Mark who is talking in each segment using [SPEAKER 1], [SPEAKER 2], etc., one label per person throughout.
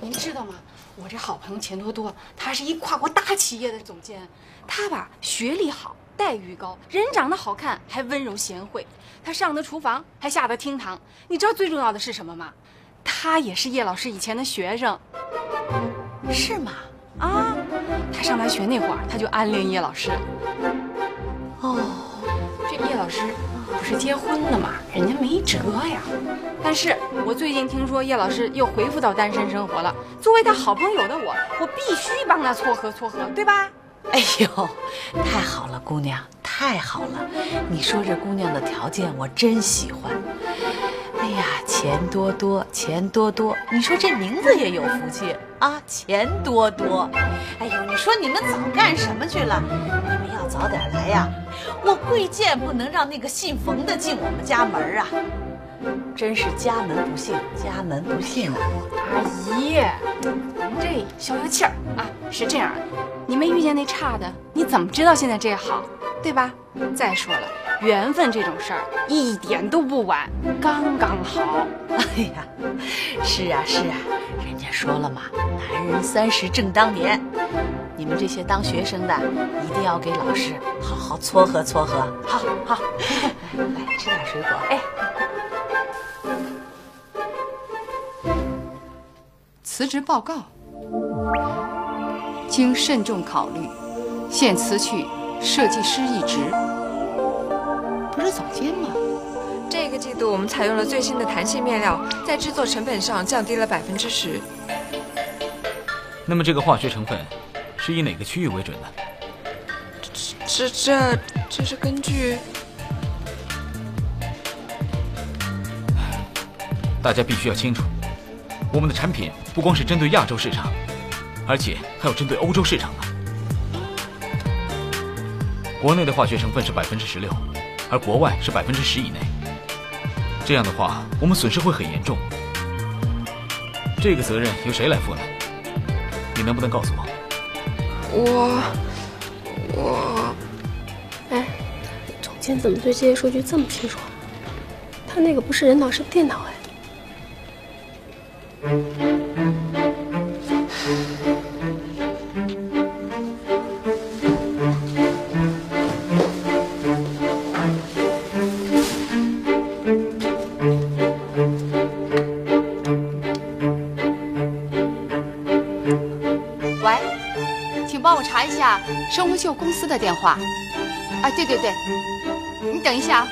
[SPEAKER 1] 您知道吗？我这好朋友钱多多，他是一跨国大企业的总监，他吧学历好，待遇高，人长得好看，还温柔贤惠。他上得厨房，还下得厅堂。你知道最重要的是什么吗？他也是叶老师以前的学生。
[SPEAKER 2] 是吗？
[SPEAKER 1] 啊，他上大学那会儿，他就暗恋叶老师。
[SPEAKER 2] 哦，
[SPEAKER 1] 这叶老师不是结婚了吗？人家没辙呀。但是我最近听说叶老师又恢复到单身生活了。作为他好朋友的我，我必须帮他撮合撮合，对吧？
[SPEAKER 2] 哎呦，太好了，姑娘，太好了！你说这姑娘的条件，我真喜欢。钱多多，钱多多，你说这名字也有福气啊，钱多多。哎呦，你说你们早干什么去了？你们要早点来呀！我贵贱不能让那个姓冯的进我们家门啊！真是家门不幸，家门不幸啊！
[SPEAKER 1] 阿姨，您这消消气儿啊，是这样的，你没遇见那差的，你怎么知道现在这好，对吧？再说了，缘分这种事儿一点都不晚，刚刚好。
[SPEAKER 2] 哎呀，是啊是啊，人家说了嘛，男人三十正当年。你们这些当学生的，一定要给老师好好撮合撮合。好好，来吃点水果。哎。
[SPEAKER 3] 辞职报告，经慎重考虑，现辞去设计师一职。不是总监吗？
[SPEAKER 4] 这个季度我们采用了最新的弹性面料，在制作成本上降低了百分之十。
[SPEAKER 5] 那么这个化学成分是以哪个区域为准呢？
[SPEAKER 4] 这这这是根据……
[SPEAKER 5] 大家必须要清楚。我们的产品不光是针对亚洲市场，而且还有针对欧洲市场呢。国内的化学成分是百分之十六，而国外是百分之十以内。这样的话，我们损失会很严重。这个责任由谁来负呢？你能不能告诉我？
[SPEAKER 4] 我我，
[SPEAKER 6] 哎，总监怎么对这些数据这么清楚？他那个不是人脑是电脑哎。
[SPEAKER 3] 喂，请帮我查一下生活秀公司的电话。啊，对对对，你等一下。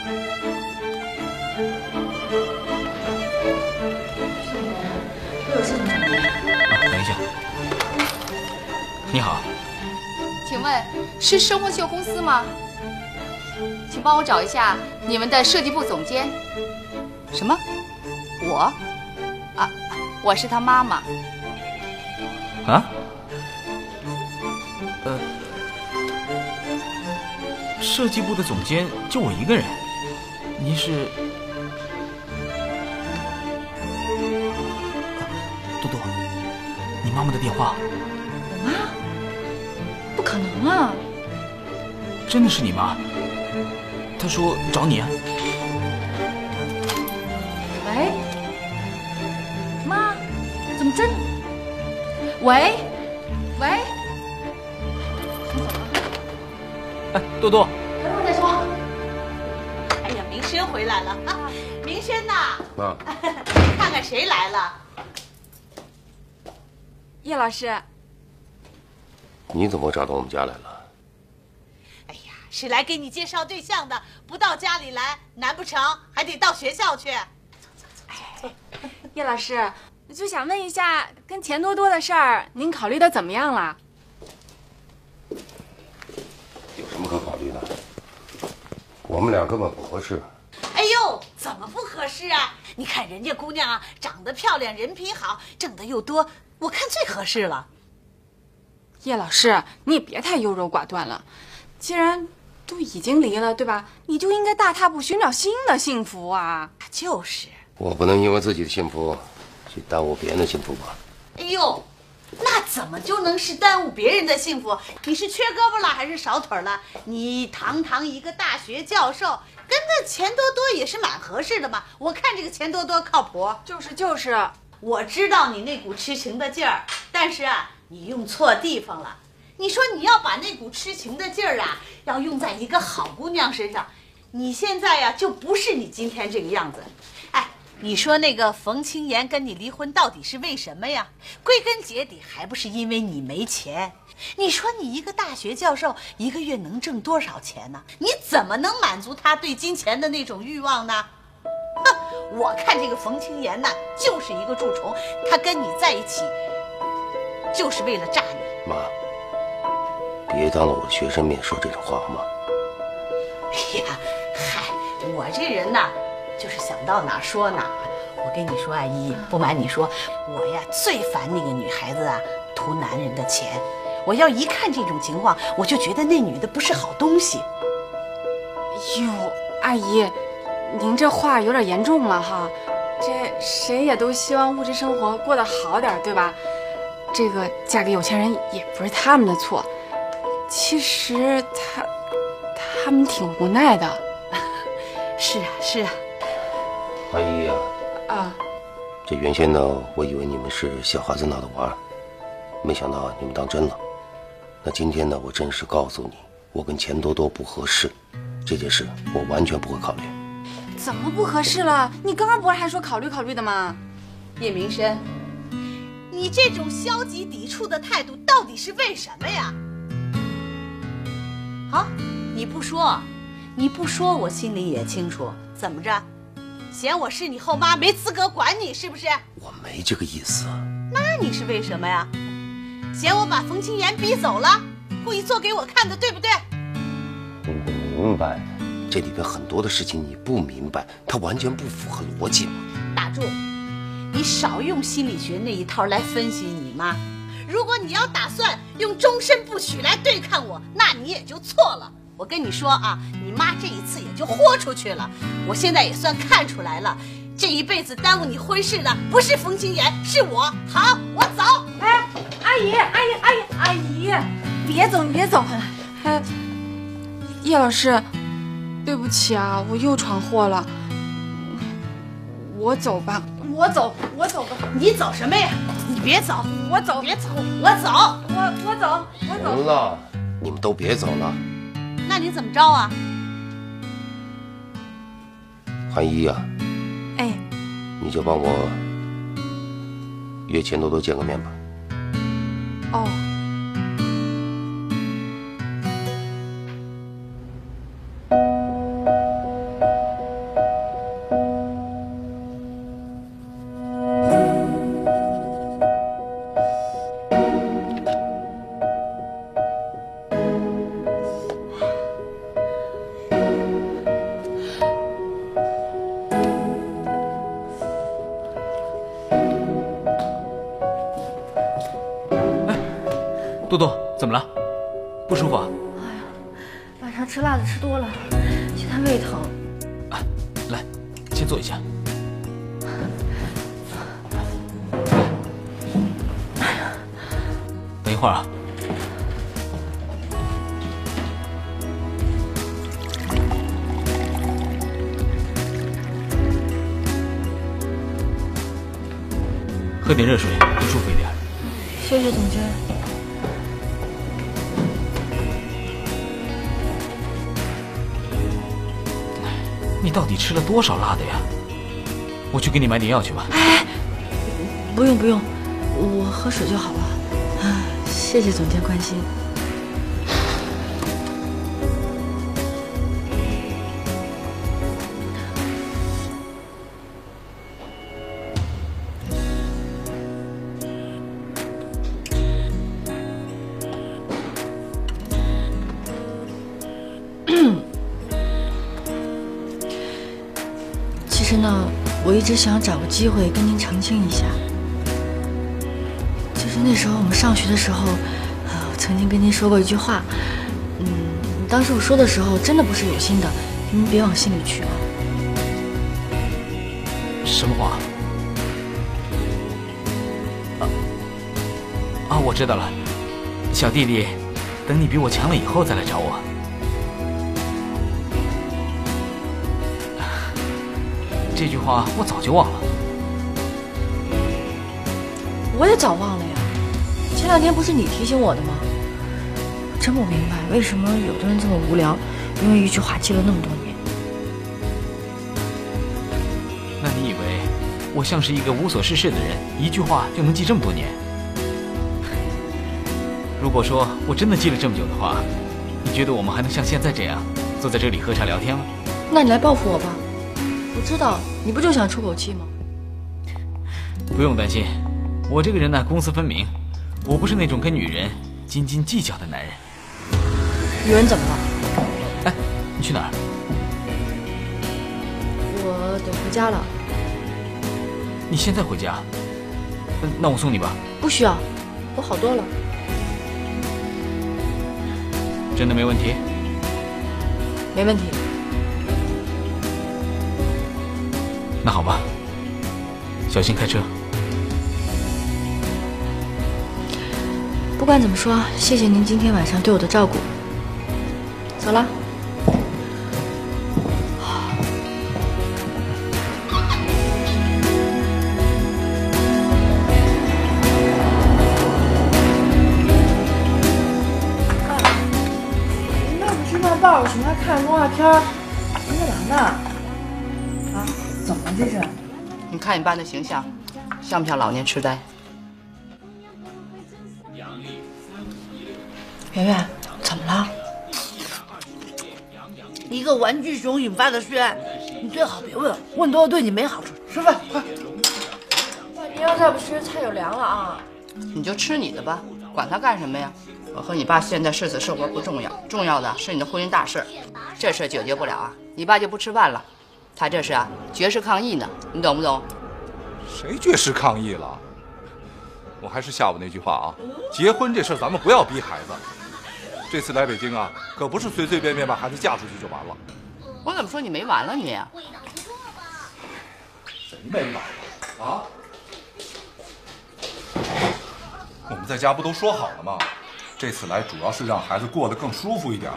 [SPEAKER 5] 你好，
[SPEAKER 3] 请问是生活秀公司吗？请帮我找一下你们的设计部总监。什么？我？啊，我是他妈妈。
[SPEAKER 5] 啊？呃，设计部的总监就我一个人。您是？多多，你妈妈的电话。真的是你妈？她说找你啊。
[SPEAKER 1] 喂，妈，怎么真？喂，喂，
[SPEAKER 5] 哎，多多，
[SPEAKER 1] 等会儿再说。
[SPEAKER 2] 哎呀，明轩回来了，明轩呐，
[SPEAKER 7] 妈，
[SPEAKER 2] 看看谁来了。
[SPEAKER 1] 叶老师，
[SPEAKER 7] 你怎么找到我们家来了？
[SPEAKER 2] 是来给你介绍对象的，不到家里来，难不成还得到学校去？
[SPEAKER 1] 叶老师，我就想问一下，跟钱多多的事儿，您考虑的怎么样了？
[SPEAKER 7] 有什么可考虑的？我们俩根本不合适。
[SPEAKER 2] 哎呦，怎么不合适啊？你看人家姑娘啊，长得漂亮，人品好，挣的又多，我看最合适了。
[SPEAKER 1] 叶老师，你也别太优柔寡断了。既然都已经离了，对吧？你就应该大踏步寻找新的幸福啊！
[SPEAKER 2] 就是。
[SPEAKER 7] 我不能因为自己的幸福去耽误别人的幸福吧？
[SPEAKER 2] 哎呦，那怎么就能是耽误别人的幸福？你是缺胳膊了还是少腿了？你堂堂一个大学教授，跟那钱多多也是蛮合适的嘛。我看这个钱多多靠谱。
[SPEAKER 1] 就是就是，
[SPEAKER 2] 我知道你那股痴情的劲儿，但是啊，你用错地方了。你说你要把那股痴情的劲儿啊，要用在一个好姑娘身上，你现在呀就不是你今天这个样子。哎，你说那个冯清言跟你离婚到底是为什么呀？归根结底还不是因为你没钱。你说你一个大学教授，一个月能挣多少钱呢？你怎么能满足他对金钱的那种欲望呢？哼，我看这个冯清言呢，就是一个蛀虫，他跟你在一起，就是为了炸你。
[SPEAKER 7] 妈，别当着我的学生面说这种话好吗？
[SPEAKER 2] 哎呀，嗨，我这人呐，就是想到哪儿说哪儿。我跟你说啊，依依，不瞒你说，我呀最烦那个女孩子啊，图男人的钱。我要一看这种情况，我就觉得那女的不是好东西。
[SPEAKER 1] 哟，阿姨，您这话有点严重了哈。这谁也都希望物质生活过得好点，对吧？这个嫁给有钱人也不是他们的错。其实他他们挺无奈的。
[SPEAKER 2] 是啊，是啊。
[SPEAKER 7] 阿姨呀，
[SPEAKER 1] 啊，
[SPEAKER 7] 这原先呢，我以为你们是小孩子闹着玩，没想到你们当真了。那今天呢，我正式告诉你，我跟钱多多不合适，这件事我完全不会考虑。
[SPEAKER 1] 怎么不合适了？你刚刚不是还说考虑考虑的吗？
[SPEAKER 2] 叶明生，你这种消极抵触的态度到底是为什么呀？好，你不说，你不说，我心里也清楚。怎么着，嫌我是你后妈，没资格管你是不是？
[SPEAKER 7] 我没这个意思。
[SPEAKER 2] 那你是为什么呀？嫌我把冯清言逼走了，故意做给我看的，对不对？
[SPEAKER 7] 你得明白，这里边很多的事情你不明白，它完全不符合逻辑嘛。
[SPEAKER 2] 打住！你少用心理学那一套来分析你妈。如果你要打算用终身不娶来对抗我，那你也就错了。我跟你说啊，你妈这一次也就豁出去了。我现在也算看出来了，这一辈子耽误你婚事的不是冯清言，是我。好，我走。
[SPEAKER 1] 哎，阿姨，阿姨，阿姨，阿姨，别走，你别走。哎，叶老师，对不起啊，我又闯祸了。我走吧，我走，我走吧。
[SPEAKER 2] 你走什么呀？你别走，
[SPEAKER 1] 我走，
[SPEAKER 2] 别走，我走。
[SPEAKER 1] 我我走，我走。
[SPEAKER 7] 行了，你们都别走了。
[SPEAKER 2] 那你怎么着啊？
[SPEAKER 7] 韩一呀、
[SPEAKER 1] 哎，
[SPEAKER 7] 你就帮我约钱多多见个面吧。
[SPEAKER 1] 哦，
[SPEAKER 5] 给你买点药去吧。
[SPEAKER 6] 不用不用，我喝水就好了。啊，谢谢总监关心。其实呢，我一直想找个机会跟您澄清一下。就是那时候我们上学的时候，呃，我曾经跟您说过一句话，嗯，当时我说的时候真的不是有心的，您别往心里去啊。
[SPEAKER 5] 什么话？啊啊！我知道了，小弟弟，等你比我强了以后再来找我。这句话我早就忘了。
[SPEAKER 6] 我也早忘了呀。前两天不是你提醒我的吗？真不明白为什么有的人这么无聊，因为一句话记了那么多年。
[SPEAKER 5] 那你以为我像是一个无所事事的人，一句话就能记这么多年？如果说我真的记了这么久的话，你觉得我们还能像现在这样坐在这里喝茶聊天吗？
[SPEAKER 6] 那你来报复我吧。我知道你不就想出口气吗？
[SPEAKER 5] 不用担心，我这个人呢，公私分明，我不是那种跟女人斤斤计较的男人。
[SPEAKER 6] 女人怎么了？
[SPEAKER 5] 哎，你去哪儿？
[SPEAKER 6] 我得回家了。
[SPEAKER 5] 你现在回家？嗯，那我送你吧。
[SPEAKER 6] 不需要，我好多了。
[SPEAKER 5] 真的没问题？
[SPEAKER 6] 没问题。
[SPEAKER 5] 那好吧，小心开车。
[SPEAKER 6] 不管怎么说，谢谢您今天晚上对我的照顾。走了。那不吃饭抱着熊还看动画片
[SPEAKER 3] 看你爸那形象，像不像老年痴呆？
[SPEAKER 6] 圆圆，怎么了？
[SPEAKER 8] 一个玩具熊引发的血案，你最好别问，问多了对你没好处。吃饭，快！
[SPEAKER 6] 爸，您要再不吃，菜就凉了啊。
[SPEAKER 3] 你就吃你的吧，管他干什么呀？我和你爸现在是死是活不重要，重要的是你的婚姻大事，这事解决不了啊，你爸就不吃饭了。他这是啊绝食抗议呢，你懂不懂？
[SPEAKER 9] 谁绝食抗议了？我还是下午那句话啊，结婚这事儿咱们不要逼孩子。这次来北京啊，可不是随随便便把孩子嫁出去就完了。
[SPEAKER 3] 我怎么说你没完了你？
[SPEAKER 9] 谁没完了啊？我们在家不都说好了吗？这次来主要是让孩子过得更舒服一点，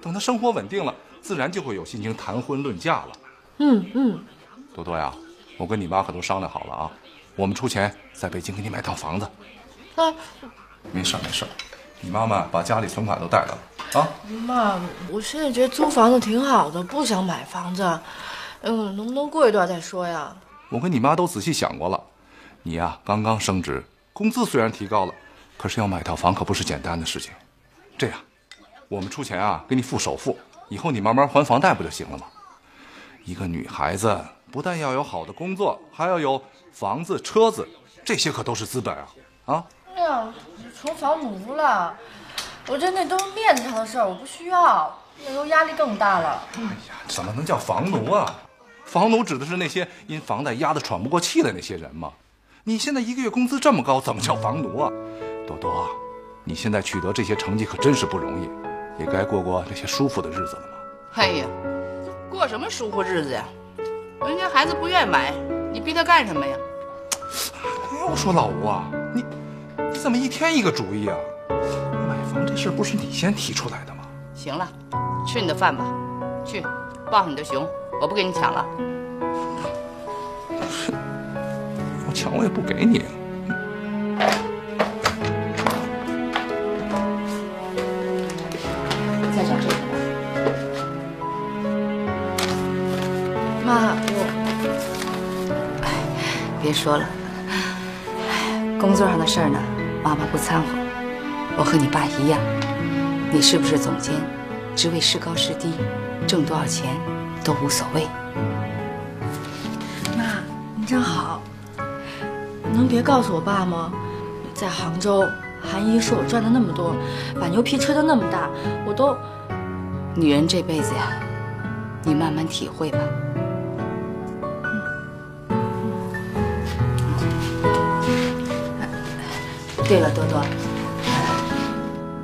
[SPEAKER 9] 等他生活稳定了，自然就会有心情谈婚论嫁了。
[SPEAKER 6] 嗯嗯，
[SPEAKER 9] 多多呀，我跟你妈可都商量好了啊，我们出钱在北京给你买套房子。
[SPEAKER 6] 啊
[SPEAKER 9] 没事儿没事儿，你妈妈把家里存款都带来了啊。
[SPEAKER 6] 妈，我现在觉得租房子挺好的，不想买房子。嗯，能不能过一段再说呀？
[SPEAKER 9] 我跟你妈都仔细想过了，你呀刚刚升职，工资虽然提高了，可是要买套房可不是简单的事情。这样，我们出钱啊，给你付首付，以后你慢慢还房贷不就行了吗？一个女孩子不但要有好的工作，还要有房子、车子，这些可都是资本啊！啊，
[SPEAKER 6] 哎呀，成房奴了。我觉得那都是面子上的事儿，我不需要，那时候压力更大了。
[SPEAKER 9] 哎呀，怎么能叫房奴啊？房奴指的是那些因房贷压得喘不过气的那些人吗。你现在一个月工资这么高，怎么叫房奴啊？多多，你现在取得这些成绩可真是不容易，也该过过那些舒服的日子了嘛。
[SPEAKER 3] 哎呀，过什么舒服日子呀？人家孩子不愿意买，你逼他干什么呀？
[SPEAKER 9] 哎，我说老吴啊，你你怎么一天一个主意啊？买房这事儿不是你先提出来的吗？
[SPEAKER 3] 行了，吃你的饭吧，去抱上你的熊，我不跟你抢了。
[SPEAKER 9] 我抢我也不给你。
[SPEAKER 3] 别说了，哎工作上的事儿呢，妈妈不掺和。我和你爸一样，你是不是总监，职位是高是低，挣多少钱都无所谓。
[SPEAKER 6] 妈，你真好。能别告诉我爸吗？在杭州，韩姨说我赚的那么多，把牛皮吹得那么大，我都……
[SPEAKER 3] 女人这辈子呀，你慢慢体会吧。对了，多多，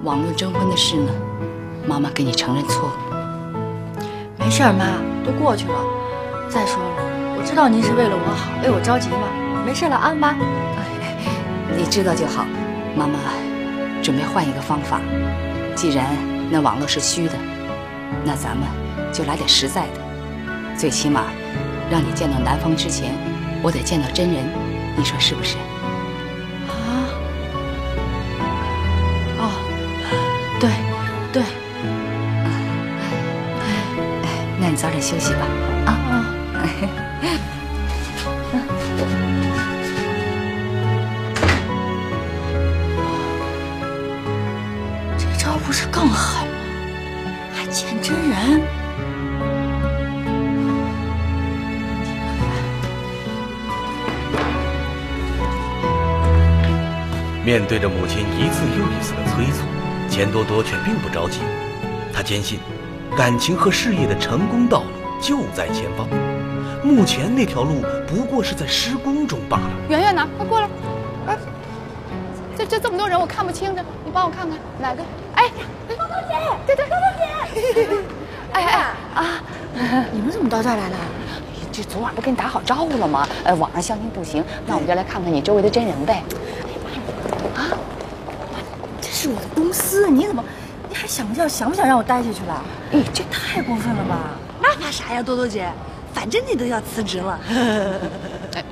[SPEAKER 3] 网络征婚的事呢，妈妈给你承认错误。
[SPEAKER 6] 没事儿，妈，都过去了。再说了，我知道您是为了我好，为我着急嘛。没事了啊，妈。
[SPEAKER 3] 你知道就好。妈妈准备换一个方法，既然那网络是虚的，那咱们就来点实在的。最起码，让你见到男方之前，我得见到真人。你说是不是？
[SPEAKER 6] 对，
[SPEAKER 3] 那你早点休息吧。啊啊！
[SPEAKER 6] 这招不是更狠吗？还见真人。
[SPEAKER 10] 面对着母亲一次又一次的催促，钱多多却并不着急。他坚信，感情和事业的成功道路就在前方，目前那条路不过是在施工中罢了。
[SPEAKER 3] 圆圆呢？快过来！哎，这这这么多人，我看不清楚，你帮我看看哪个？哎，
[SPEAKER 8] 多多姐，
[SPEAKER 3] 对对，
[SPEAKER 8] 多多姐。
[SPEAKER 3] 哎哎啊！
[SPEAKER 6] 你们怎么到这儿来了？
[SPEAKER 3] 这昨晚不跟你打好招呼了吗？呃，网上相亲不行，那我们就来看看你周围的真人呗。
[SPEAKER 6] 是我的公司，你怎么，你还想不想想不想让我待下去了？
[SPEAKER 3] 哎，
[SPEAKER 6] 这太过分了吧？
[SPEAKER 8] 那怕啥呀，多多姐，反正你都要辞职了。
[SPEAKER 3] 哎，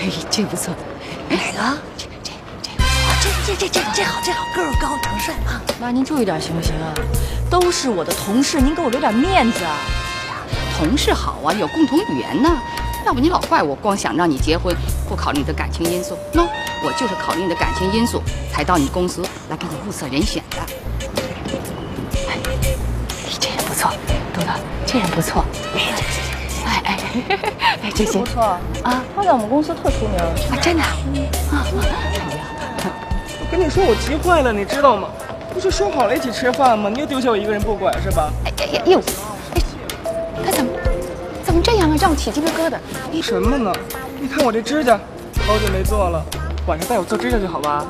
[SPEAKER 3] 哎，这不错，
[SPEAKER 8] 哪个？
[SPEAKER 3] 这这这
[SPEAKER 8] 这这这这好，这好，个儿高，长得帅啊！
[SPEAKER 6] 妈，您注意点行不行啊？都是我的同事，您给我留点面子啊！
[SPEAKER 3] 同事好啊，有共同语言呢。要不你老怪我光想让你结婚，不考虑你的感情因素。喏，我就是考虑你的感情因素，才到你公司来给你物色人选的。哎，这人不错，多多，这人不错。哎哎哎，这些
[SPEAKER 6] 不错啊，他在我们公司特出名
[SPEAKER 3] 啊，真的啊。
[SPEAKER 11] 我跟你说，我急坏了，你知道吗？不是说好了一起吃饭吗？你又丢下我一个人不管是吧？
[SPEAKER 3] 哎哎呦，哎，他怎么怎么这样啊？让我起鸡皮疙瘩。
[SPEAKER 11] 什么呢？你看我这指甲，好久没做了，晚上带我做指甲去好吧？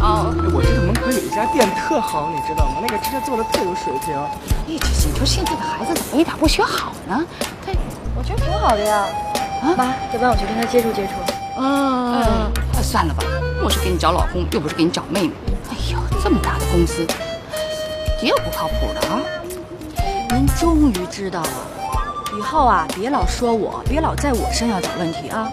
[SPEAKER 3] 哦，
[SPEAKER 11] 我这个门口有一家店特好，你知道吗？那个指甲做的特有水平。
[SPEAKER 3] 你这你说现在的孩子怎么一点不学好呢？
[SPEAKER 6] 他，我觉得挺好的呀。啊，妈，要不然我去跟他接触接触。
[SPEAKER 3] 嗯嗯，算了吧，我是给你找老公，又不是给你找妹妹。哎呦，这么大的公司，也有不靠谱的啊！
[SPEAKER 6] 您终于知道了，以后啊，别老说我，别老在我身上找问题啊！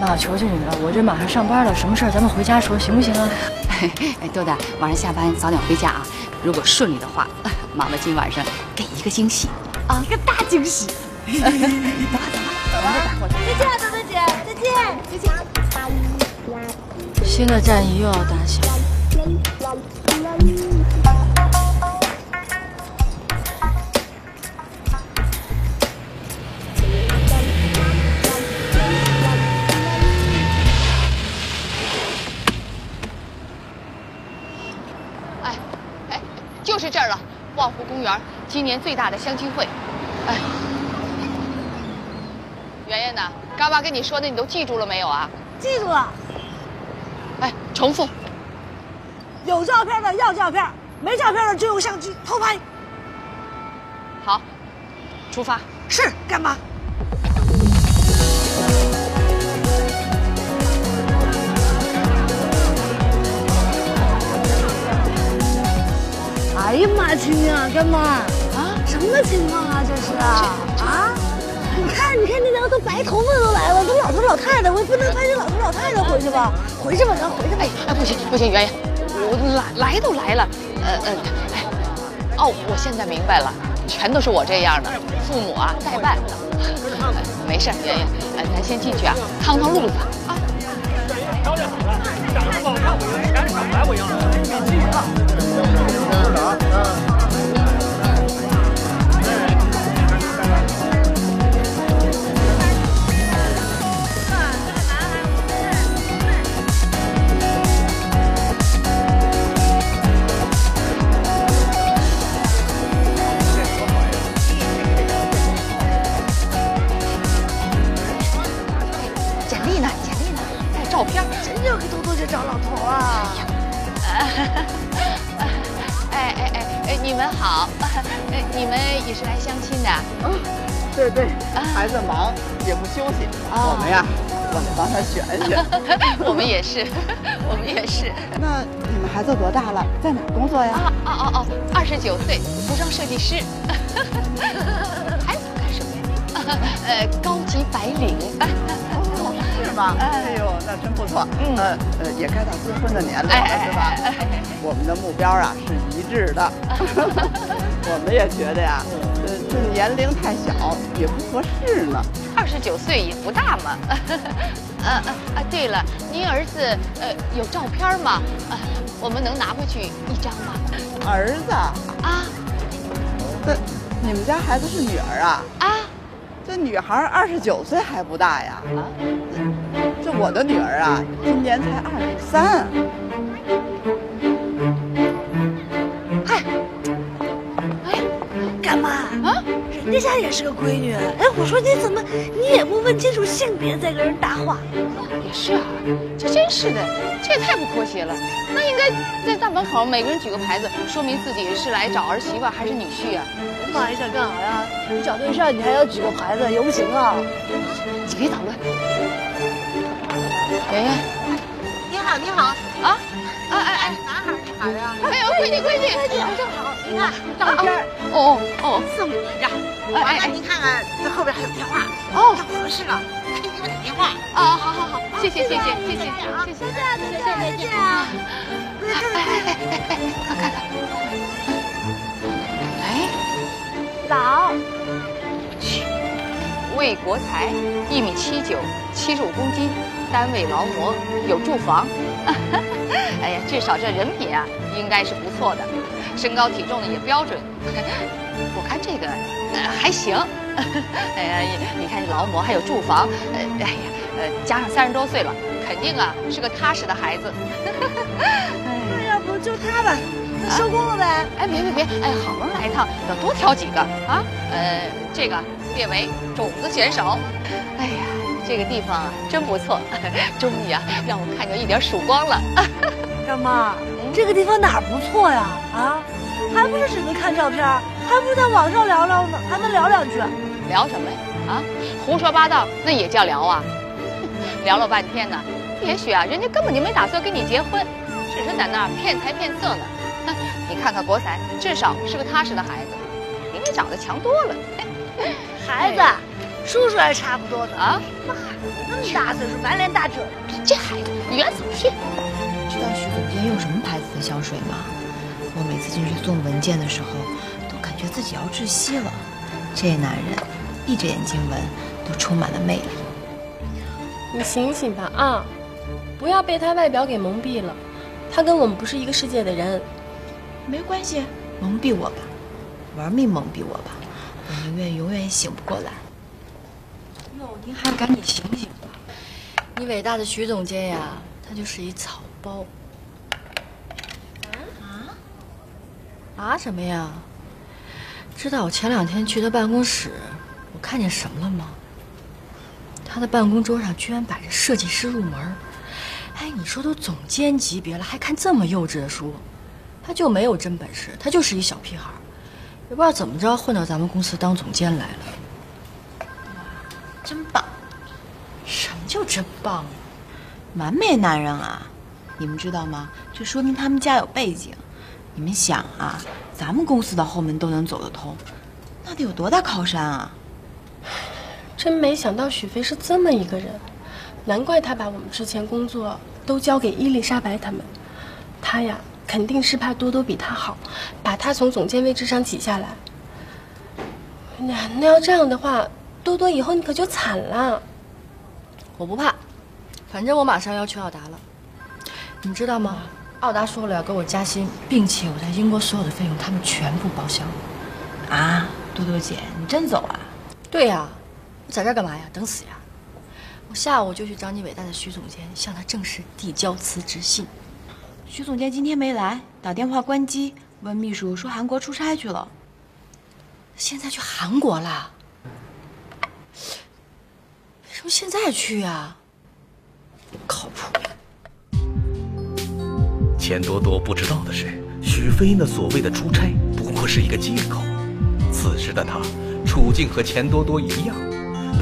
[SPEAKER 6] 妈，我求求你了，我这马上上班了，什么事儿咱们回家说，行不行啊？
[SPEAKER 3] 哎，豆豆，晚上下班早点回家啊！如果顺利的话，妈妈今晚上给一个惊喜
[SPEAKER 8] 啊，一个大惊喜！
[SPEAKER 3] 走吧，走吧，
[SPEAKER 8] 走吧，再见，豆豆姐，再见，
[SPEAKER 3] 再见。
[SPEAKER 6] 新的战役又要打响。
[SPEAKER 3] 就是这儿了，望湖公园，今年最大的相亲会。哎，圆圆呢？干妈跟你说的，你都记住了没有啊？
[SPEAKER 8] 记住了。
[SPEAKER 3] 哎，重复。
[SPEAKER 8] 有照片的要照片，没照片的就用相机偷拍。
[SPEAKER 3] 好，出发。
[SPEAKER 8] 是，干嘛？呀妈，亲啊，干妈？啊？什么情况啊？这是啊？啊？你看，你看，那两个都白头发都来了，都老头老太太，我也不能带这老头老太太回去吧？回去吧，咱回去吧。
[SPEAKER 3] 哎哎，不行不行，圆圆，我来来都来了，呃呃，哎，哦，我现在明白了，全都是我这样的，父母啊代办的。没事，圆圆，呃，咱先进去啊，趟趟路子啊。
[SPEAKER 11] 条件好了，长得不好看，我用钱少来我要了，
[SPEAKER 8] 找老头
[SPEAKER 3] 你们好，你们也是来相亲的？
[SPEAKER 12] 嗯，对对，孩子忙也不休息，我们呀我们帮他选选。
[SPEAKER 3] 我们也是，我们也是。
[SPEAKER 12] 那你们孩子多大了？在哪工作呀？
[SPEAKER 3] 啊哦哦哦，二十九岁，服装设计师。还想干什么呀？呃，高级白领。
[SPEAKER 12] 哎呦，那真不错。嗯，呃呃，也该到结婚的年龄了，是吧？我们的目标啊是一致的。我们也觉得呀，呃，这年龄太小也不合适呢。
[SPEAKER 3] 二十九岁也不大嘛。呃呃啊，对了，您儿子呃有照片吗？呃，我们能拿回去一张吗？
[SPEAKER 12] 儿子
[SPEAKER 3] 啊？
[SPEAKER 12] 那你们家孩子是女儿啊？
[SPEAKER 3] 啊？
[SPEAKER 12] 这女孩二十九岁还不大呀？这我的女儿啊，今年才二十三。
[SPEAKER 8] 人家家也是个闺女。哎，我说你怎么你也不问清楚性别再跟人搭话？
[SPEAKER 3] 也是啊，这真是的，这也太不和谐了。那应该在大门口每个人举个牌子，说明自己是来找儿媳妇还是女婿啊？
[SPEAKER 8] 妈，你想干啥呀？你找对象你还要举个牌子，也不行啊？
[SPEAKER 3] 你别捣乱。圆圆，
[SPEAKER 13] 你好，你好
[SPEAKER 3] 啊！哎哎哎，
[SPEAKER 13] 男孩女孩啊？
[SPEAKER 3] 哎呦，闺女闺女，
[SPEAKER 8] 正好，你看
[SPEAKER 13] 照片。
[SPEAKER 3] 哦哦，
[SPEAKER 13] 送给您着。完了，您看看这后边还有电话。
[SPEAKER 3] 哦，
[SPEAKER 13] 合适了，赶紧给我打电话。
[SPEAKER 3] 啊，好好好，谢谢谢谢谢谢
[SPEAKER 8] 啊，谢谢再见再见啊！
[SPEAKER 3] 哎哎哎哎哎，看看看。哎，
[SPEAKER 8] 老。
[SPEAKER 3] 去，魏国才，一米七九，七十五公斤，单位劳模，有住房。至少这人品啊，应该是不错的，身高体重呢也标准。我看这个，呃，还行。哎呀，你看这劳模还有住房，呃，哎呀，呃，加上三十多岁了，肯定啊是个踏实的孩子。
[SPEAKER 8] 那要不就他吧，那收工了呗？
[SPEAKER 3] 哎，别别别，哎，好不容易来一趟，要多挑几个啊。呃，这个列为种子选手。哎呀，这个地方啊真不错，终于啊让我看见一点曙光了。
[SPEAKER 8] 干妈，这个地方哪儿不错呀？啊，还不是只能看照片，还不如在网上聊聊呢，还能聊两句。
[SPEAKER 3] 聊什么呀？啊，胡说八道，那也叫聊啊？聊了半天呢，也许啊，人家根本就没打算跟你结婚，只是在那儿骗财骗色呢。哼，你看看国才，至少是个踏实的孩子，比你长得强多了。
[SPEAKER 8] 孩子，叔叔还差不多呢。
[SPEAKER 3] 啊，
[SPEAKER 8] 那孩子那么大岁数，满脸大褶子，
[SPEAKER 3] 这孩子，你远走偏。
[SPEAKER 14] 知道徐总监用什么牌子的香水吗？我每次进去送文件的时候，都感觉自己要窒息了。这男人，闭着眼睛闻，都充满了魅力。
[SPEAKER 6] 你醒醒吧啊！不要被他外表给蒙蔽了，他跟我们不是一个世界的人。
[SPEAKER 14] 没关系，蒙蔽我吧，玩命蒙蔽我吧，我宁愿永远醒不过来。
[SPEAKER 6] 哟，您还赶紧醒醒吧！你伟大的徐总监呀，他就是一草包。啊？啊什么呀？知道我前两天去他办公室，我看见什么了吗？他的办公桌上居然摆着设计师入门。哎，你说都总监级别了，还看这么幼稚的书？他就没有真本事，他就是一小屁孩，也不知道怎么着混到咱们公司当总监来了。
[SPEAKER 14] 真棒！
[SPEAKER 6] 什么叫真棒？
[SPEAKER 14] 完美男人啊！你们知道吗？这说明他们家有背景。你们想啊，咱们公司的后门都能走得通，那得有多大靠山啊！
[SPEAKER 6] 真没想到许飞是这么一个人，难怪他把我们之前工作都交给伊丽莎白他们。他呀，肯定是怕多多比他好，把他从总监位置上挤下来。那那要这样的话，多多以后你可就惨了。我不怕，反正我马上要去奥达了。你知道吗？奥达说了要给我加薪，并且我在英国所有的费用他们全部报销。
[SPEAKER 14] 啊，多多姐，你真走啊？
[SPEAKER 6] 对呀，我在这儿干嘛呀？等死呀！我下午就去找你伟大的徐总监，向他正式递交辞职信。
[SPEAKER 14] 徐总监今天没来，打电话关机，问秘书说韩国出差去了。
[SPEAKER 6] 现在去韩国啦？为什么现在去呀？靠谱。
[SPEAKER 10] 钱多多不知道的是，许飞那所谓的出差不过是一个借口。此时的他，处境和钱多多一样，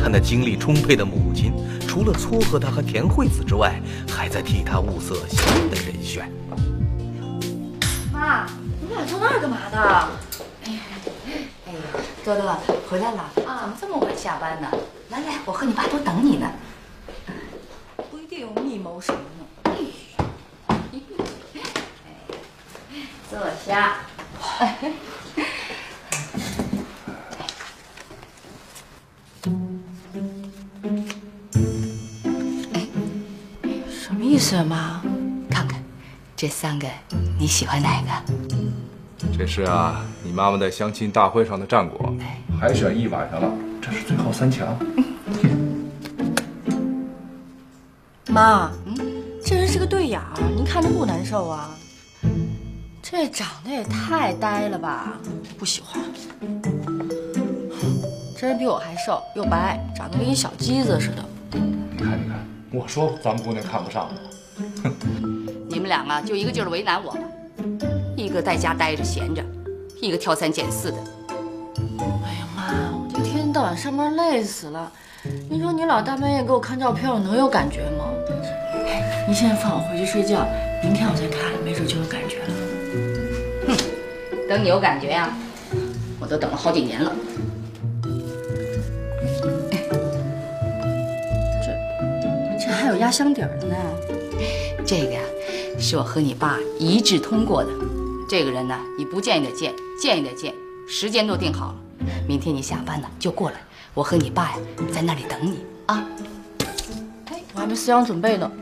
[SPEAKER 10] 他那精力充沛的母亲，除了撮合他和田惠子之外，还在替他物色新的人选。
[SPEAKER 6] 妈，你们俩坐那儿干嘛呢？
[SPEAKER 2] 哎呀，哎呀，多多回来了啊？怎么这么晚下班呢？来来，我和你爸都等你呢。
[SPEAKER 1] 不一定有密谋什么呢？
[SPEAKER 3] 坐下。
[SPEAKER 1] 什么意思啊，妈？
[SPEAKER 3] 看看这三个，你喜欢哪个？
[SPEAKER 9] 这是啊，你妈妈在相亲大会上的战果，海选一晚上了，这是最后三强。
[SPEAKER 6] 妈，这人是个对眼儿，您看着不难受啊？这长得也太呆了吧，不喜欢。这人比我还瘦，又白，长得跟一小鸡子似的。
[SPEAKER 9] 你看，你看，我说咱们姑娘看不上我。
[SPEAKER 3] 你们两个就一个劲儿为难我吧，一个在家待着闲着，一个挑三拣四的。
[SPEAKER 6] 哎呀妈，我这天天到晚上班累死了。你说你老大半夜给我看照片，我能有感觉吗？哎，您现在放我回去睡觉，明天我再看，没准就有感觉了。
[SPEAKER 3] 等你有感觉呀、我都等了好几年了。
[SPEAKER 6] 这这还有压箱底儿的呢。
[SPEAKER 3] 这个呀，是我和你爸一致通过的。这个人呢，你不见也得见，见也得见，时间都定好了。明天你下班呢就过来，我和你爸呀在那里等你啊。
[SPEAKER 6] 哎我还没思想准备呢。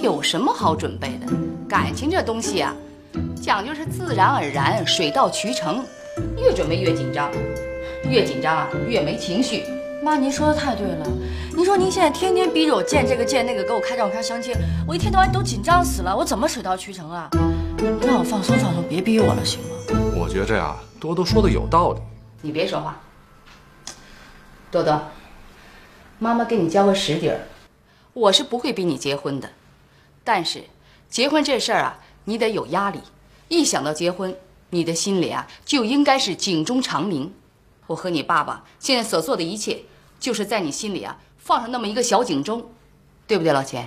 [SPEAKER 3] 有什么好准备的？感情这东西啊，讲究是自然而然，水到渠成。越准备越紧张，越紧张啊越没情绪。
[SPEAKER 6] 妈，您说的太对了。您说您现在天天逼着我见这个见那个，给我开照片相亲，我一天到晚都紧张死了，我怎么水到渠成啊？让我放松放松，别逼我了，行吗？
[SPEAKER 9] 我觉着呀，多多说的有道理。
[SPEAKER 3] 你别说话，多多，妈妈给你交个实底儿，我是不会逼你结婚的。但是，结婚这事儿啊，你得有压力。一想到结婚，你的心里啊就应该是警钟长鸣。我和你爸爸现在所做的一切，就是在你心里啊放上那么一个小警钟，对不对，老钱？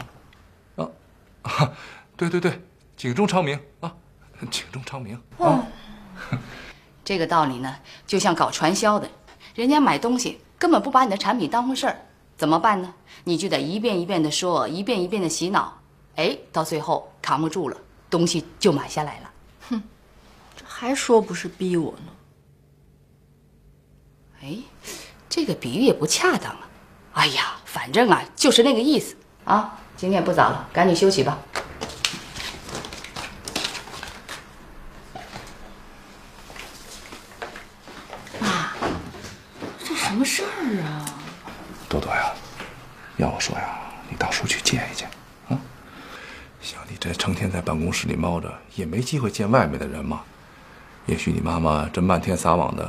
[SPEAKER 9] 啊，对对对，警钟长鸣啊，警钟长鸣
[SPEAKER 3] 哦
[SPEAKER 9] 啊。
[SPEAKER 3] 这个道理呢，就像搞传销的，人家买东西根本不把你的产品当回事儿，怎么办呢？你就得一遍一遍的说，一遍一遍的洗脑，哎，到最后扛不住了，东西就买下来了。
[SPEAKER 6] 哼这还说不是逼我呢？
[SPEAKER 3] 哎，这个比喻也不恰当啊。哎呀，反正啊，就是那个意思啊。今天也不早了，赶紧休息吧。
[SPEAKER 6] 这什么事儿啊？
[SPEAKER 9] 多多呀，要我说呀，你到时候去见一见这成天在办公室里猫着，也没机会见外面的人嘛。也许你妈妈这漫天撒网的，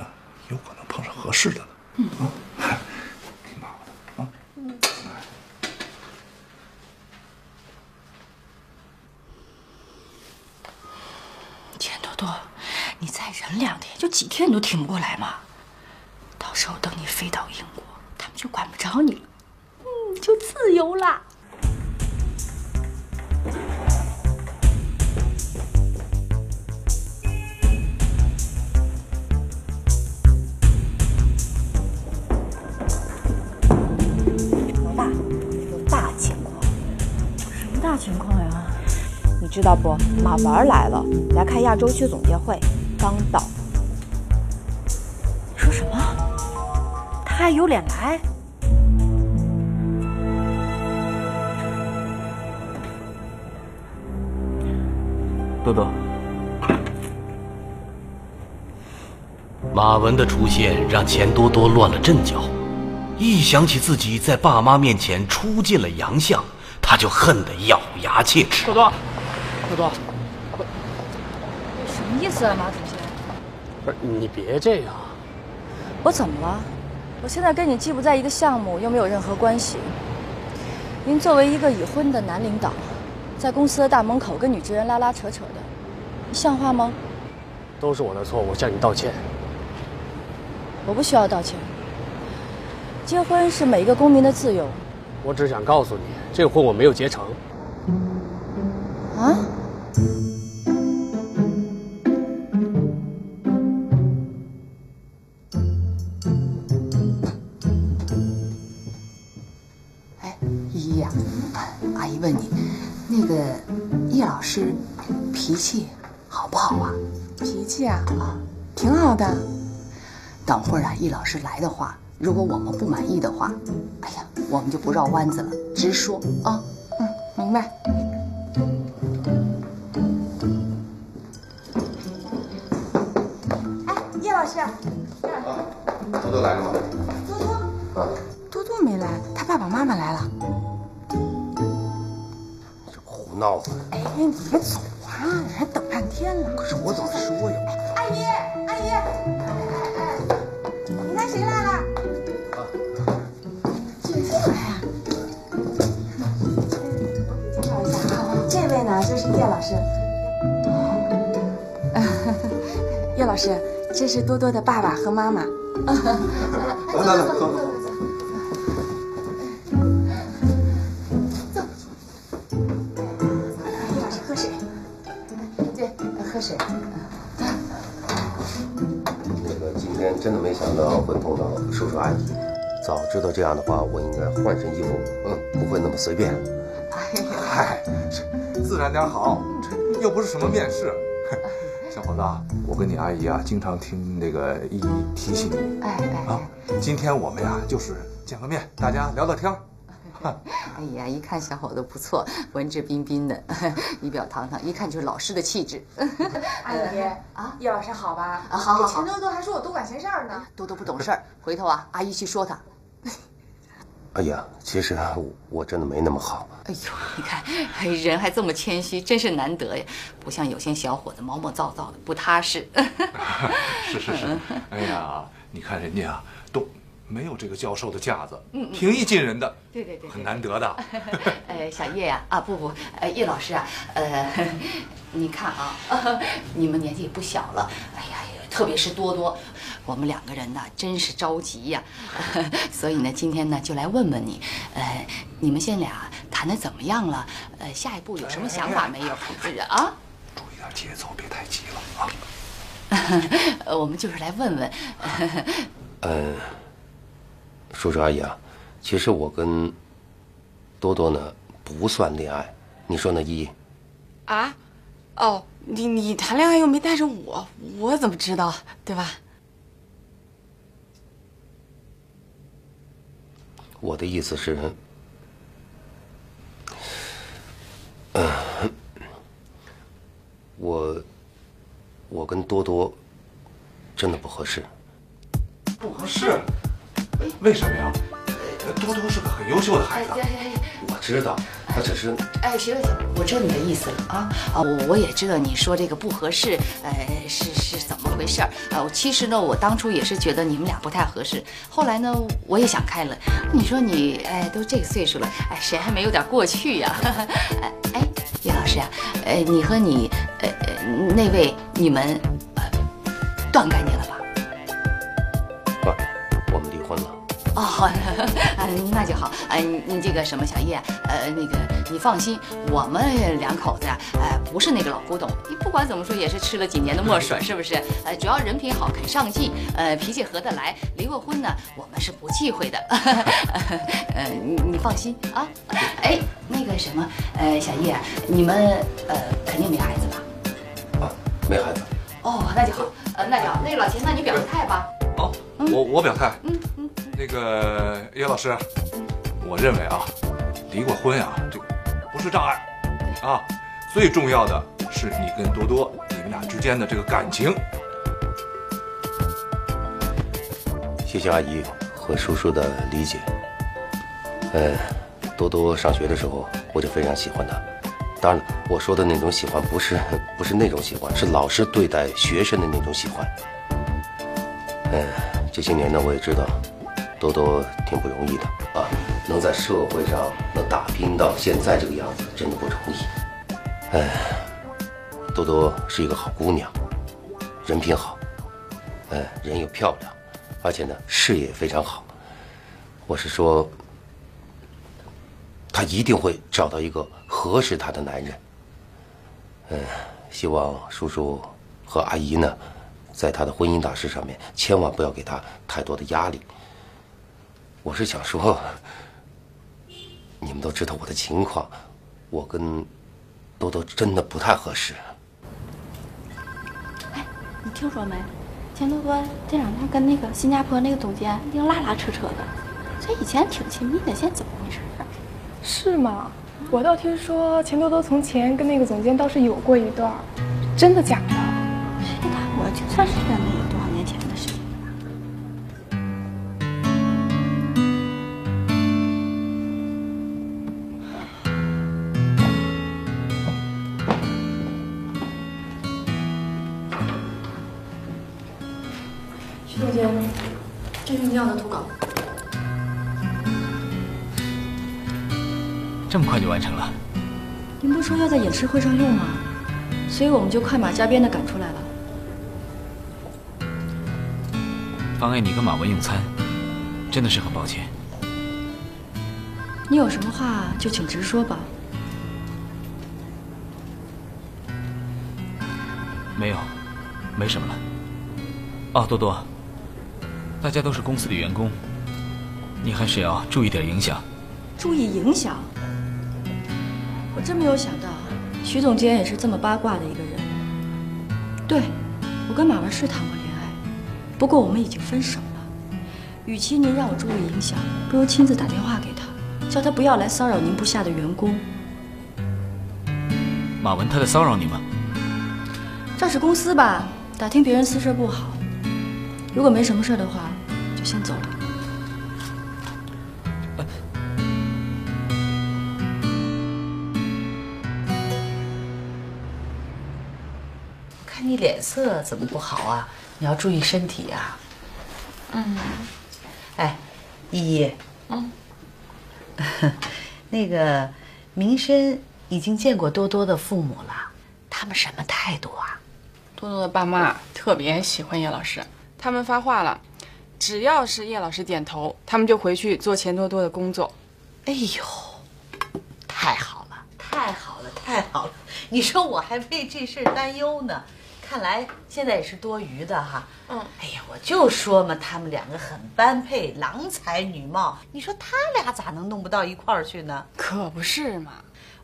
[SPEAKER 9] 有可能碰上合适的了。
[SPEAKER 6] 嗯
[SPEAKER 9] 啊，
[SPEAKER 6] 钱多多，你再忍两天，就几天你都挺不过来嘛。到时候等你飞到英国，他们就管不着你了，嗯，就自由啦。
[SPEAKER 15] 知道不？马文来了，来开亚洲区总结会，刚到。
[SPEAKER 6] 你说什么？他还有脸来？
[SPEAKER 10] 多多，马文的出现让钱多多乱了阵脚，一想起自己在爸妈面前出尽了洋相，他就恨得咬牙切齿。
[SPEAKER 11] 多多，多多，
[SPEAKER 6] 什么意思啊，马主席？
[SPEAKER 11] 不是你别这样。
[SPEAKER 6] 我怎么了？我现在跟你既不在一个项目，又没有任何关系。您作为一个已婚的男领导，在公司的大门口跟女职员拉拉扯扯的，你像话吗？
[SPEAKER 11] 都是我的错，我向你道歉。
[SPEAKER 6] 我不需要道歉。结婚是每一个公民的自由。
[SPEAKER 11] 我只想告诉你，这个婚我没有结成。
[SPEAKER 3] 气好不好啊？
[SPEAKER 1] 脾气啊，啊，挺好的。
[SPEAKER 3] 等会儿啊，易老师来的话，如果我们不满意的话，哎呀，我们就不绕弯子了，直说啊。
[SPEAKER 1] 嗯，明白。
[SPEAKER 16] 哎，叶老师，
[SPEAKER 7] 多多来了吗？
[SPEAKER 16] 多多，
[SPEAKER 7] 啊，
[SPEAKER 1] 多多没来，他爸爸妈妈来了。
[SPEAKER 7] 这胡闹！
[SPEAKER 1] 哎，你别走
[SPEAKER 16] 叶老师，
[SPEAKER 1] 这是多多的爸爸和妈妈。
[SPEAKER 7] 来来来，坐坐。
[SPEAKER 1] 叶老师喝水。
[SPEAKER 3] 对，喝水。
[SPEAKER 7] 那个今天真的没想到会碰到叔叔阿姨，早知道这样的话，我应该换身衣服，嗯，不会那么随便。
[SPEAKER 9] 嗨，这自然点好，这又不是什么面试。啊，我跟你阿姨啊，经常听那个依依提起你。
[SPEAKER 3] 哎哎
[SPEAKER 9] 啊，今天我们呀就是见个面，大家聊聊天儿。
[SPEAKER 3] 哎呀，一看小伙子不错，文质彬彬的，仪表堂堂，一看就是老师的气质。
[SPEAKER 1] 阿姨 啊，叶老师好吧？
[SPEAKER 3] 啊，好好好。
[SPEAKER 1] 钱多多还说我多管闲事儿呢。
[SPEAKER 3] 多多不懂事儿，回头啊，阿姨去说他。
[SPEAKER 7] 哎呀，其实啊，我我真的没那么好。
[SPEAKER 3] 哎呦，你看，哎人还这么谦虚，真是难得呀，不像有些小伙子毛毛躁躁的，不踏实。
[SPEAKER 9] 是是是，哎呀，你看人家啊，都没有这个教授的架子，平易近人的，
[SPEAKER 3] 对对对，
[SPEAKER 9] 很难得的。
[SPEAKER 3] 呃，小叶呀，啊不不，呃叶老师啊，呃，你看啊，你们年纪也不小了，哎呀，特别是多多，我们两个人呢真是着急呀，所以呢今天呢就来问问你，呃，你们现俩谈的怎么样了？呃，下一步有什么想法没有？啊？
[SPEAKER 9] 注意点节奏，别太急了啊。
[SPEAKER 3] 呃，我们就是来问问，
[SPEAKER 7] 嗯，叔叔阿姨啊，其实我跟多多呢不算恋爱，你说呢？依依，
[SPEAKER 1] 啊？哦，你你谈恋爱又没带上我，我怎么知道？对吧？
[SPEAKER 7] 我的意思是，嗯，我我跟多多真的不合适。
[SPEAKER 9] 不合适？为什么呀？多多是个很优秀的孩子。
[SPEAKER 7] 我知道，他只是……
[SPEAKER 3] 哎，行了行了，我知道你的意思了啊啊！我我也知道你说这个不合适，呃，是是怎么回事儿？呃，其实呢，我当初也是觉得你们俩不太合适，后来呢，我也想开了。你说你哎，都这个岁数了，哎，谁还没有点过去呀？哎哎，叶老师啊，呃，你和你呃呃那位你们呃断干净了吧？
[SPEAKER 7] 不，我们离婚了。
[SPEAKER 3] 哦，嗯，那就好。哎，你你这个什么小叶，呃，那个你放心，我们两口子呀，呃，不是那个老古董，你不管怎么说也是吃了几年的墨水，是不是？呃，只要人品好，肯上进，呃，脾气合得来，离过婚呢，我们是不忌讳的。呃，你你放心啊。哎，那个什么，呃，小叶，你们呃肯定没孩子吧？
[SPEAKER 7] 没孩子。
[SPEAKER 3] 哦，那就好。呃，那就好。那个老秦，那你表个态吧。
[SPEAKER 9] 好，我我表态。嗯嗯。那个叶老师，我认为啊，离过婚啊，这不是障碍啊，最重要的是你跟多多你们俩之间的这个感情。
[SPEAKER 7] 谢谢阿姨和叔叔的理解。呃，多多上学的时候，我就非常喜欢他。当然了，我说的那种喜欢不是不是那种喜欢，是老师对待学生的那种喜欢。嗯、这些年呢，我也知道多多挺不容易的啊，能在社会上能打拼到现在这个样子，真的不容易。哎，多多是一个好姑娘，人品好，嗯，人又漂亮，而且呢事业也非常好。我是说，她一定会找到一个合适她的男人。嗯，希望叔叔和阿姨呢，在她的婚姻大事上面，千万不要给她太多的压力。我是想说，你们都知道我的情况，我跟多多真的不太合适。
[SPEAKER 17] 哎你听说没？钱多多这两天跟那个新加坡那个总监一定拉拉扯扯的，这以前挺亲密的，现在怎么回事啊？
[SPEAKER 18] 是吗？我倒听说钱多多从前跟那个总监倒是有过一段，真的假的？
[SPEAKER 17] 谁打我？就算是也没有
[SPEAKER 6] 要的图稿。
[SPEAKER 5] 这么快就完成了？
[SPEAKER 6] 您不说要在演示会上用吗？所以我们就快马加鞭的赶出来了。
[SPEAKER 5] 妨碍你跟马文用餐，真的是很抱歉。
[SPEAKER 6] 你有什么话就请直说吧。
[SPEAKER 5] 没有，没什么了。哦，多多，大家都是公司的员工，你还是要注意点影响。
[SPEAKER 6] 注意影响。我真没有想到，徐总监也是这么八卦的一个人。对，我跟马文是谈过恋爱，不过我们已经分手了。与其您让我注意影响，不如亲自打电话给他，叫他不要来骚扰您部下的员工。
[SPEAKER 5] 马文他在骚扰你吗？
[SPEAKER 6] 这是公司吧？打听别人私事不好。如果没什么事的话，就先走了。
[SPEAKER 2] 看你脸色怎么不好啊？你要注意身体啊。
[SPEAKER 6] 嗯。
[SPEAKER 2] 哎，依依。
[SPEAKER 6] 嗯。
[SPEAKER 2] 那个明深已经见过多多的父母了，他们什么态度啊？
[SPEAKER 1] 多多的爸妈特别喜欢叶老师，他们发话了，只要是叶老师点头，他们就回去做钱多多的工作。
[SPEAKER 2] 哎呦，太好了，太好了，太好了！你说我还为这事担忧呢，看来现在也是多余的哈。
[SPEAKER 1] 嗯，
[SPEAKER 2] 哎呀，我就说嘛，他们两个很般配，郎才女貌，你说他俩咋能弄不到一块儿去呢？
[SPEAKER 1] 可不是嘛，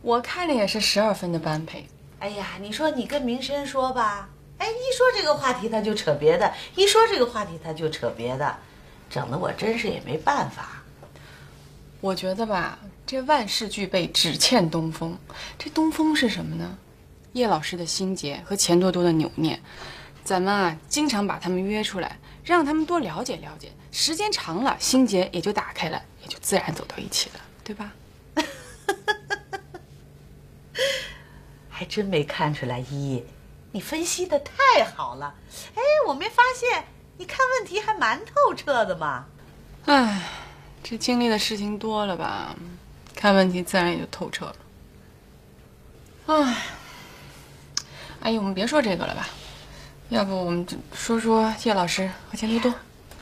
[SPEAKER 1] 我看着也是十二分的般配。
[SPEAKER 2] 哎呀，你说你跟明生说吧，哎，一说这个话题他就扯别的，一说这个话题他就扯别的，整得我真是也没办法。
[SPEAKER 1] 我觉得吧，这万事俱备，只欠东风。这东风是什么呢？叶老师的心结和钱多多的扭捏。咱们啊，经常把他们约出来，让他们多了解了解。时间长了，心结也就打开了，也就自然走到一起了，对吧？
[SPEAKER 2] 还真没看出来，依依，你分析的太好了。哎，我没发现你看问题还蛮透彻的嘛。
[SPEAKER 1] 哎，这经历的事情多了吧，看问题自然也就透彻了。哎，阿姨，我们别说这个了吧，要不我们就说说叶老师和钱多多。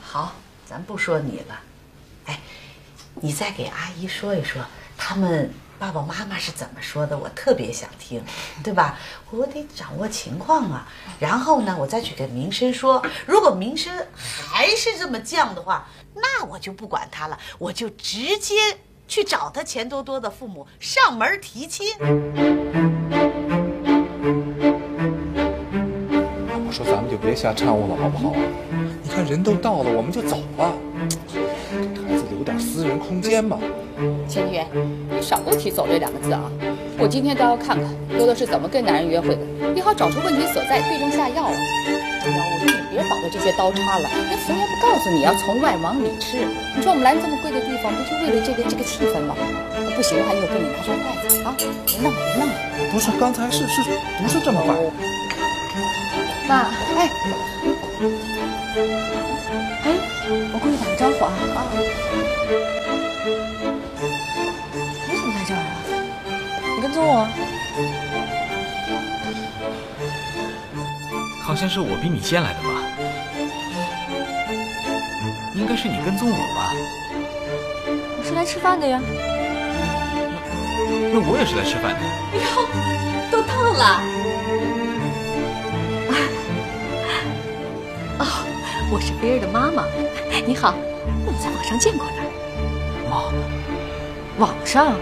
[SPEAKER 2] 好，咱不说你了。哎，你再给阿姨说一说他们。爸爸妈妈是怎么说的？我特别想听，对吧？我得掌握情况啊。然后呢，我再去跟明生说。如果明生还是这么犟的话，那我就不管他了，我就直接去找他钱多多的父母上门提亲。
[SPEAKER 9] 我说咱们就别瞎掺和了，好不好？你看人都到了，我们就走吧。孩子留点私人空间嘛。
[SPEAKER 3] 钱天元，你少给我提“走”这两个字啊！我今天倒要看看多多是怎么跟男人约会的，也好找出问题所在，对症下药啊！哎呀，我说你别搞的这些刀叉了，那服务员不告诉你要从外往里吃？你说我们来这么贵的地方，不就为了这个这个气氛吗？不行的话，一会儿给你拿双筷子啊！别弄了，别弄了。
[SPEAKER 9] 不是，刚才是是不是这么摆？
[SPEAKER 6] 妈，哎，哎，我过去打个招呼啊啊！我？
[SPEAKER 5] 好像是我比你先来的吧？应该是你跟踪我吧？
[SPEAKER 6] 我是来吃饭的呀。
[SPEAKER 5] 那我也是来吃饭的。
[SPEAKER 6] 哟，都到了。
[SPEAKER 19] 哦，我是菲儿的妈妈。你好，我们在网上见过的。
[SPEAKER 5] 妈，
[SPEAKER 6] 网上？